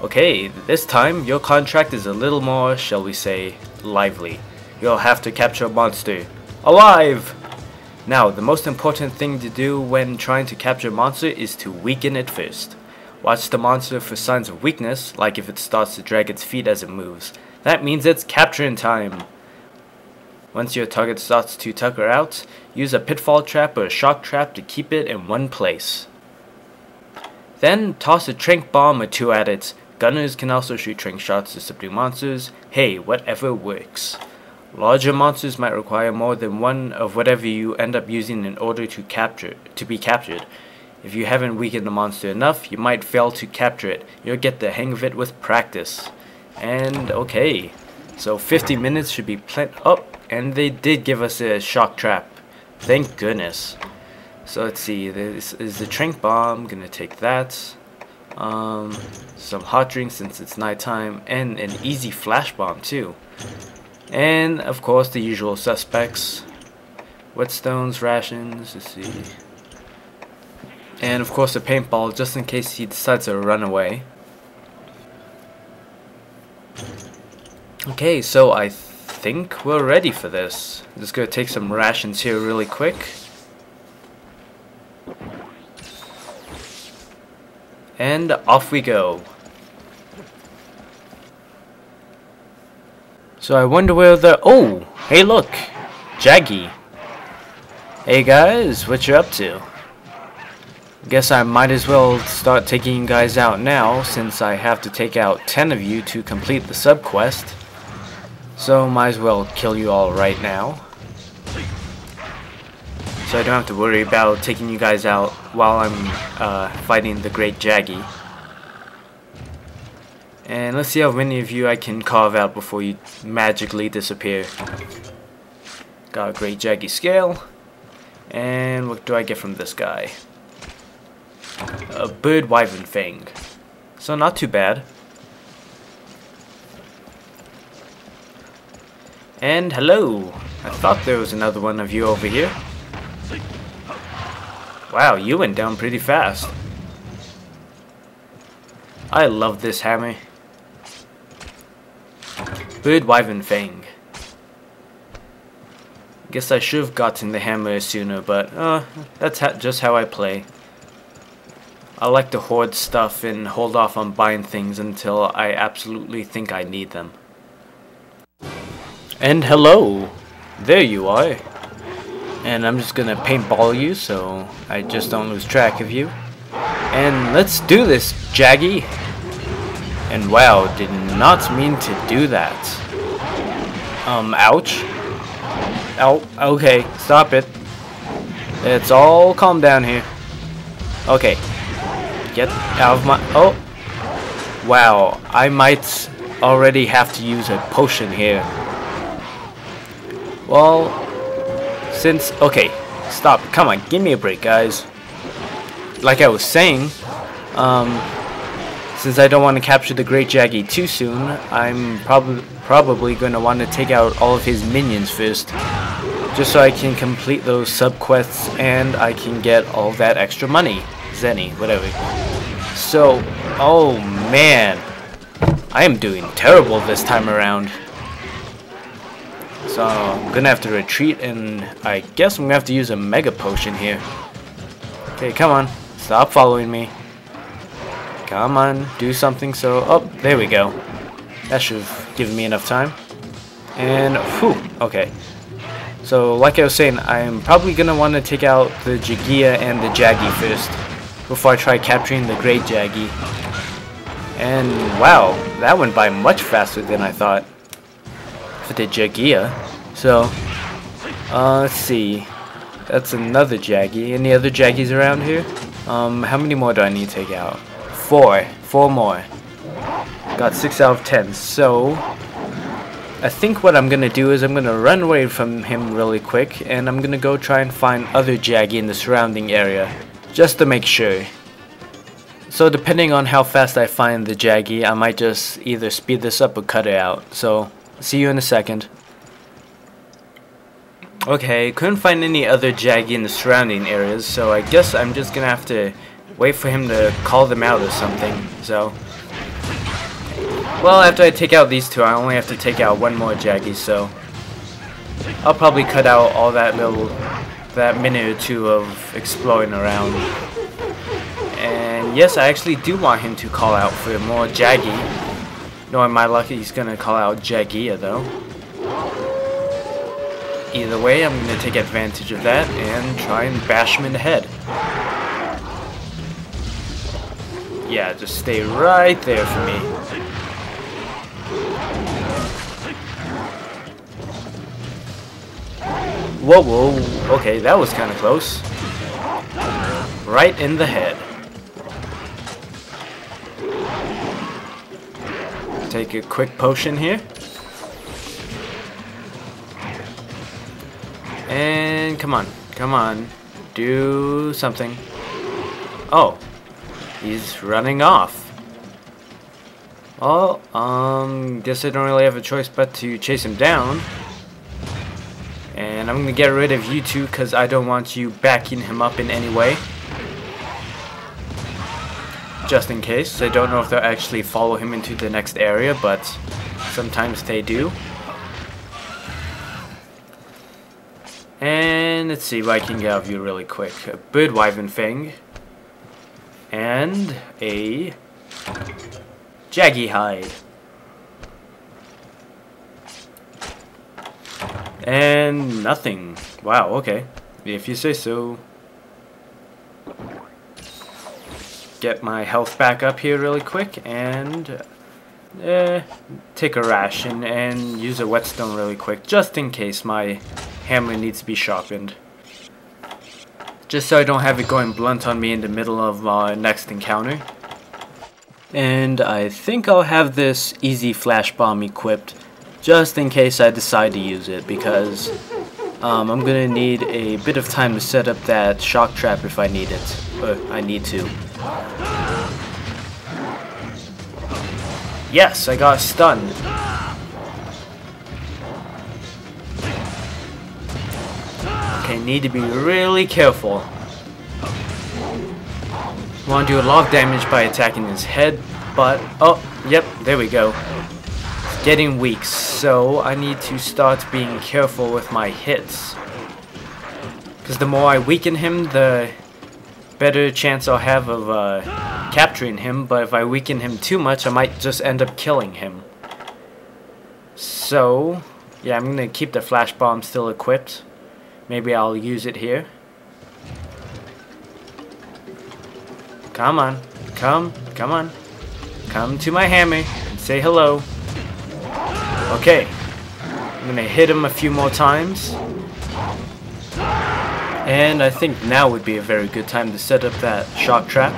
Okay, this time your contract is a little more, shall we say, lively. You'll have to capture a monster. Alive! Now, the most important thing to do when trying to capture a monster is to weaken it first. Watch the monster for signs of weakness, like if it starts to drag its feet as it moves. That means it's capturing time. Once your target starts to tucker out, use a pitfall trap or a shock trap to keep it in one place. Then toss a tranq bomb or two at it. Gunners can also shoot tranq shots to subdue monsters. Hey, whatever works. Larger monsters might require more than one of whatever you end up using in order to capture to be captured. If you haven't weakened the monster enough, you might fail to capture it. You'll get the hang of it with practice. And okay, so 50 minutes should be plenty. Oh, and they did give us a shock trap. Thank goodness. So let's see, this is the tranq bomb, gonna take that. Um, some hot drinks since it's nighttime, and an easy flash bomb too. And of course the usual suspects. Whetstones, rations, let's see. And of course the paintball, just in case he decides to run away. Okay, so I think we're ready for this. Just gonna take some rations here really quick. And off we go. So I wonder where the... Oh! Hey look! Jaggi! Hey guys, what you up to? Guess I might as well start taking you guys out now, since I have to take out 10 of you to complete the sub-quest. So might as well kill you all right now. So I don't have to worry about taking you guys out while I'm uh, fighting the Great Jaggi. And let's see how many of you I can carve out before you magically disappear. Got a Great Jaggi scale. And what do I get from this guy? A Bird Wyvern Fang. So not too bad. And hello! I thought there was another one of you over here. Wow, you went down pretty fast. I love this hammer. Bird Wyvern Fang. Guess I should have gotten the hammer sooner, but uh, that's ha just how I play. I like to hoard stuff and hold off on buying things until I absolutely think I need them. And hello! There you are. And I'm just gonna paintball you so I just don't lose track of you. And let's do this, Jaggi! And wow, did not mean to do that. Um, ouch. Oh, okay, stop it. It's all calm down here. Okay. Get out of my... Oh! Wow, I might already have to use a potion here. Well, since... Okay, stop. Come on, give me a break, guys. Like I was saying, um, since I don't want to capture the Great Jaggi too soon, I'm probably probably going to want to take out all of his minions first. Just so I can complete those sub-quests and I can get all that extra money. Zenny, whatever. So, oh man. I am doing terrible this time around. So I'm gonna have to retreat and I guess I'm gonna have to use a mega potion here. Okay, come on. Stop following me. Come on, do something so... Oh, there we go. That should have given me enough time. And, whew, okay. So, like I was saying, I'm probably gonna want to take out the Jaggia and the Jaggi first. Before I try capturing the Great Jaggi. And, wow, that went by much faster than I thought for the Jaggia. So, uh, let's see. That's another Jaggi. Any other Jaggies around here? Um, how many more do I need to take out? Four. Four more. Got six out of ten. So, I think what I'm gonna do is I'm gonna run away from him really quick, and I'm gonna go try and find other Jaggi in the surrounding area, just to make sure. So depending on how fast I find the Jaggi, I might just either speed this up or cut it out. So, see you in a second. Okay, couldn't find any other Jaggi in the surrounding areas, so I guess I'm just gonna have to wait for him to call them out or something. So, Well, after I take out these two, I only have to take out one more Jaggi, so... I'll probably cut out all that little... that minute or two of exploring around. And yes, I actually do want him to call out for more Jaggi. Knowing my luck, he's gonna call out Jaggia, though. Either way, I'm gonna take advantage of that and try and bash him in the head. Yeah, just stay right there for me. Whoa, whoa. Okay, that was kind of close. Right in the head. Take a quick potion here. And come on, come on. Do something. Oh, he's running off. Well, um, guess I don't really have a choice but to chase him down. And I'm to get rid of you two because I don't want you backing him up in any way. Just in case. I don't know if they'll actually follow him into the next area, but sometimes they do. And let's see what I can get of you really quick. A Birdwyvern thing. And a Jaggi Hide. And nothing. Wow, okay. If you say so. Get my health back up here really quick and eh, take a ration and use a whetstone really quick just in case my hammer needs to be sharpened. Just so I don't have it going blunt on me in the middle of my next encounter. And I think I'll have this easy flash bomb equipped just in case I decide to use it because um, I'm gonna need a bit of time to set up that shock trap if I need it, or I need to. Yes, I got stunned. Need to be really careful. Want to do a lot of damage by attacking his head, but oh, yep, there we go getting weak, so I need to start being careful with my hits. Because the more I weaken him, the better chance I'll have of uh, capturing him, but if I weaken him too much, I might just end up killing him. So, yeah, I'm going to keep the flash bomb still equipped. Maybe I'll use it here. Come on. Come. Come on. Come to my hammer and say hello. Okay. I'm gonna hit him a few more times. And I think now would be a very good time to set up that shock trap.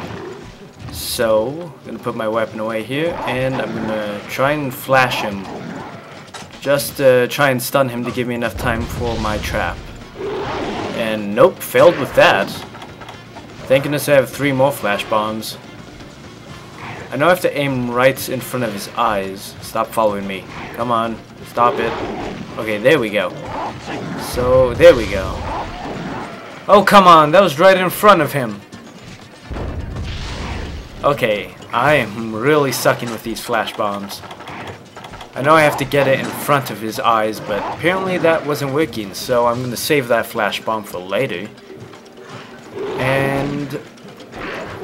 So, I'm gonna put my weapon away here, and I'm gonna try and flash him. Just to try and stun him to give me enough time for my trap. And nope, failed with that. Thank goodness I have three more flash bombs. I know I have to aim right in front of his eyes. Stop following me. Come on. Stop it. Okay, there we go. So, there we go. Oh, come on. That was right in front of him. Okay, I am really sucking with these flash bombs. I know I have to get it in front of his eyes, but apparently that wasn't working, so I'm going to save that flash bomb for later. And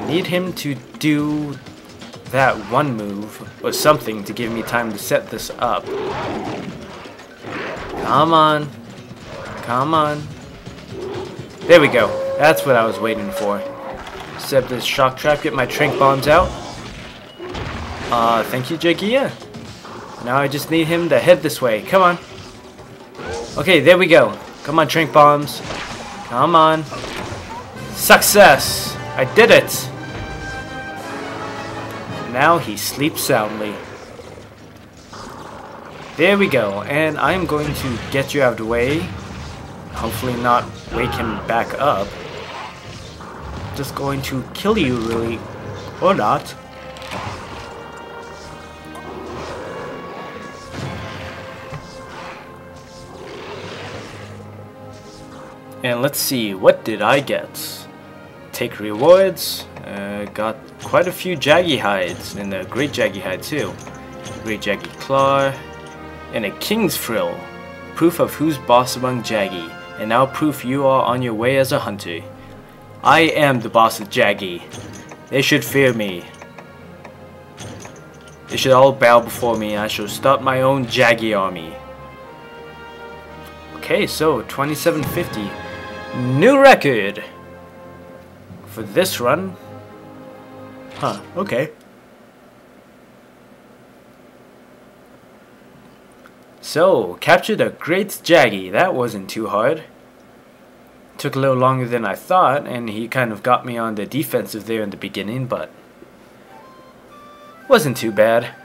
need him to do that one move or something to give me time to set this up. Come on. Come on. There we go. That's what I was waiting for. Set this shock trap, get my tranq bombs out. Uh, thank you, Jaggia. Now I just need him to head this way. Come on. Okay, there we go. Come on, tranq bombs. Come on. Success! I did it! Now he sleeps soundly. There we go, and I'm going to get you out of the way. Hopefully not wake him back up. Just going to kill you, really. Or not. And let's see, what did I get? Take rewards, uh, got quite a few Jaggi hides, and a great Jaggi hide too. Great Jaggi Claw, and a King's Frill. Proof of who's boss among Jaggi, and now proof you are on your way as a hunter. I am the boss of Jaggi. They should fear me. They should all bow before me, I shall start my own Jaggi army. Okay, so 2750. New record! For this run. Huh, okay. So, captured a great Jaggi. That wasn't too hard. Took a little longer than I thought, and he kind of got me on the defensive there in the beginning, but wasn't too bad.